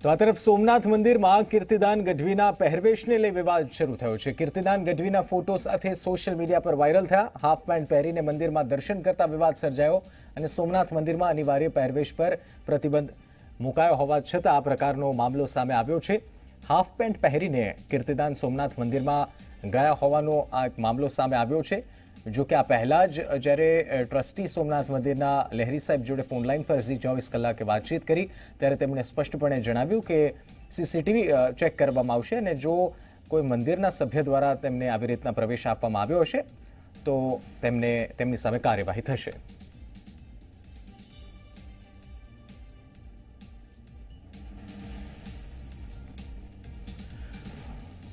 તો આ તરફ સોમનાથ મંદિરમાં કીર્તિદાન ગઢવીના પહેરવેશને લઈ વિવાદ શરૂ થયો છે. કીર્તિદાન ગઢવીના ફોટો સાથે સોશિયલ મીડિયા પર વાયરલ થયા. હાફ પેન્ટ પહેરીને મંદિરમાં દર્શન કરતા વિવાદ સર્જાયો અને સોમનાથ મંદિરમાં અનિવાર્ય પહેરવેશ પર પ્રતિબંધ મુકાયો હોવા છતાં આ પ્રકારનો મામલો સામે આવ્યો છે. હાફ પેન્ટ પહેરીને કીર્તિદાન સોમનાથ મંદિરમાં ગયા હોવાનો આ એક મામલો સામે આવ્યો છે. જો કે આ પહેલા જ જ્યારે ટ્રસ્ટી સોમનાથ મંદિરના લહેરી સાહેબ જોડે ફોન લાઈન પર હજી ચોવીસ કલાકે વાતચીત કરી, ત્યારે તેમણે સ્પષ્ટપણે જણાવ્યું કે સીસીટીવી ચેક કરવામાં આવશે અને જો કોઈ મંદિરના સભ્ય દ્વારા તેમને આવી રીતના પ્રવેશ આપવામાં આવ્યો હશે, તો તેમને, તેમની સામે કાર્યવાહી થશે.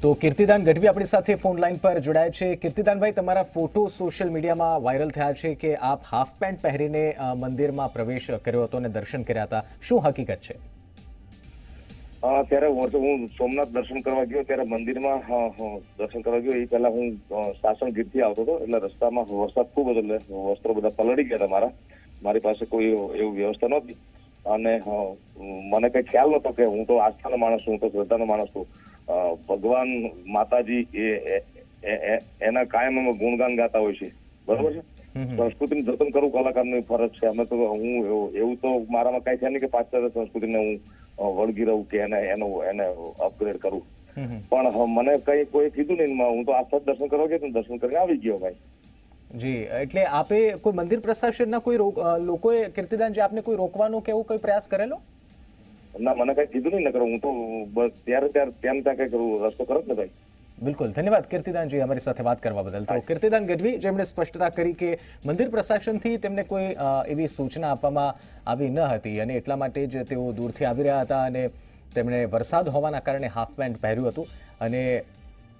તો કીર્તિદાન ગઢવી આપણી સાથે ફોન લાઈન પર જોડાયા છે. કીર્તિદાનભાઈ, તમારા ફોટો સોશિયલ મીડિયામાં વાયરલ થયા છે કે આપ હાફ પેન્ટ પહેરીને મંદિરમાં પ્રવેશ કર્યો હતો અને દર્શન કર્યા હતા. શું હકીકત છે? ત્યારે હું સોમનાથ દર્શન કરવા ગયો, ત્યારે મંદિરમાં દર્શન કરવા ગયો. એ પહેલા હું સાસણ ગીરથી આવતો હતો, એટલે રસ્તામાં વરસાદ ખૂબ હતો વસ્ત્રો બધા પલળી ગયા હતા મારા. મારી પાસે કોઈ એવું વ્યવસ્થા નહોતી. અને મને કઈ ખ્યાલ નતો કે હું તો આસ્થાનો માણસ છું હું તો શ્રદ્ધાનો માણસ છું. ભગવાન માતાજી એ એના કાયમ અમે ગુણગાન ગાતા હોય છે. બરોબર છે? સંસ્કૃતિનું જતન કરવું કલાકારની ફરજ છે. અમે તો હું એવું- તો મારામાં કઈ છે નહીં કે પાશ્ચાત્ય સંસ્કૃતિને હું વળગી રહું કે એને એનું એને અપગ્રેડ કરું. પણ મને કઈ કોઈ કીધું નહીં. હું તો આસ્થા દર્શન કરવા ગયો તો દર્શન કરીને આવી ગયો ભાઈ. જી એટલે આપે કોઈ મંદિર પ્રશાસનના કોઈ લોકોએ કીર્તિદાન જે આપને કોઈ રોકવાનો કે એવો કોઈ પ્રયાસ કરેલો? ના મને કઈ કીધું નહીં નકર હું તો બસ ત્યારે ત્યારે ત્યાં ત્યાં કઈ કરું રસ્તો કરો ને ભાઈ? બિલકુલ ધન્યવાદ કીર્તિદાનજી અમારી સાથે વાત કરવા બદલ. તો કીર્તિદાન ગઢવી જેમણે સ્પષ્ટતા કરી કે મંદિર પ્રશાસનથી તેમને કોઈ એવી સૂચના આપવામાં આવી ન હતી અને એટલા માટે જ તેઓ દૂરથી આવી રહ્યા હતા અને તેમણે વરસાદ હોવાના કારણે હાફ પેન્ટ પહેર્યું હતું અને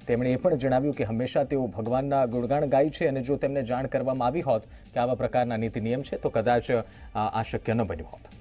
તેમણે એ પણ જણાવ્યું કે હંમેશા તેઓ ભગવાનના ગુણગાન ગાય છે અને જો તેમને જાણ કરવામાં આવી હોત કે આવા પ્રકારના નીતિ નિયમ છે, તો કદાચ, આ શક્ય ન બન્યું હોત.